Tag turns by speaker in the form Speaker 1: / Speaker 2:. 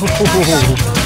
Speaker 1: Uhum.